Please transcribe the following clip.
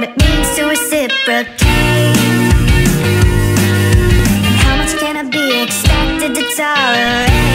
what it means to reciprocate. And how much can I be expected to tolerate?